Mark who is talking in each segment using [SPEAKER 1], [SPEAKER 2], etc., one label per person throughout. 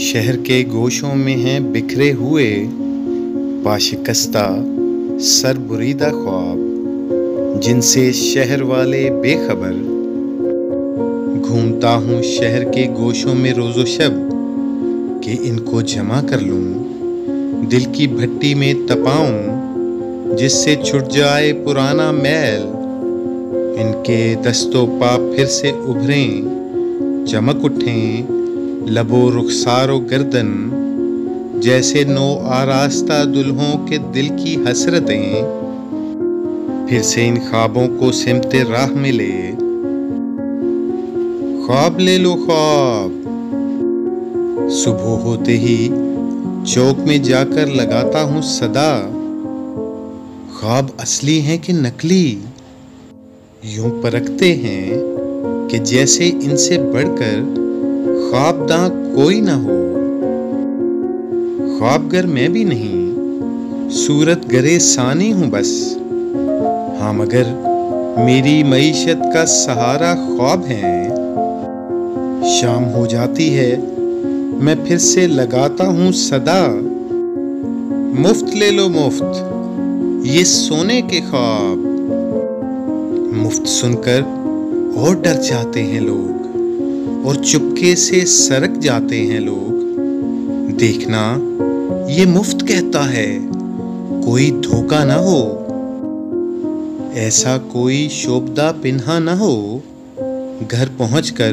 [SPEAKER 1] शहर के गोशों में हैं बिखरे हुए पाशिकस्ता सरबुरीदा ख्वाब, जिनसे शहर वाले बेखबर। घूमता हूँ शहर के गोशों में रोज़ो शब, कि इनको जमा कर लूँ। दिल की भट्टी में तपाऊँ, जिससे छुट जाए पुराना मैल। इनके दस्तों पा फिर से उभरें, चमक उठें लबो रुखसारो गर्दन, जैसे नो आरास्ता दुल्हों के दिल की हसरतें। फिर से इन ख्वाबों को सिमते राह मिले। ख्वाब ले लो ख्वाब। सुबह होते ही चौक में जाकर लगाता हूँ सदा। ख्वाब असली हैं कि नकली? यूँ परखते हैं कि जैसे इनसे बढ़कर ख्वाबदा कोई ना हो। ख्वाबगर मैं भी नहीं, सूरत गरे सानी हूँ बस। हाँ मगर मेरी मीशत का सहारा ख्वाब है। शाम हो जाती है, मैं फिर से लगाता हूँ सदा। मुफ़्त ले लो मुफ़्त, ये सोने के ख्वाब। मुफ़्त सुनकर और डर जाते हैं लोग। और चुपके से सरक जाते हैं लोग। देखना, ये मुफ़्त कहता है, कोई धोखा ना हो। ऐसा कोई शोभदा पिन्हा ना हो, घर पहुंचकर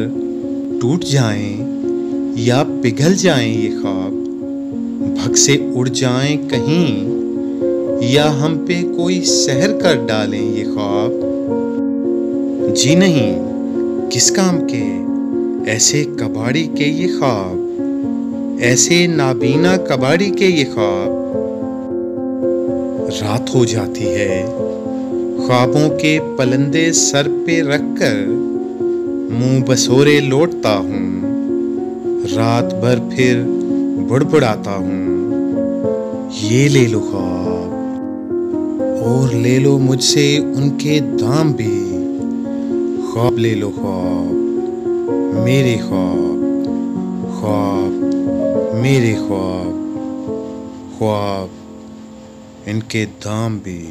[SPEAKER 1] टूट जाएँ या पिघल जाएँ ये ख्वाब। भग से उड़ जाएँ कहीं, या हम पे कोई सहर कर डालें ये ख्वाब। जी नहीं, किस काम के? ऐसे कबाड़ी के ये ख्वाब, ऐसे नाबीना कबाड़ी के ये ख्वाब। रात हो जाती है, ख्वाबों के पलंदे सर पे रखकर मुँह बसोरे लौटता हूँ। रात भर फिर बुड़बुड़ाता हूँ। ये ले लो ख्वाब, और ले लो मुझसे उनके दाम भी। ख्वाब ले लो ख्वाब। मेरे ख्वाब ख्वाब मेरे ख्वाब ख्वाब इनके दाम भी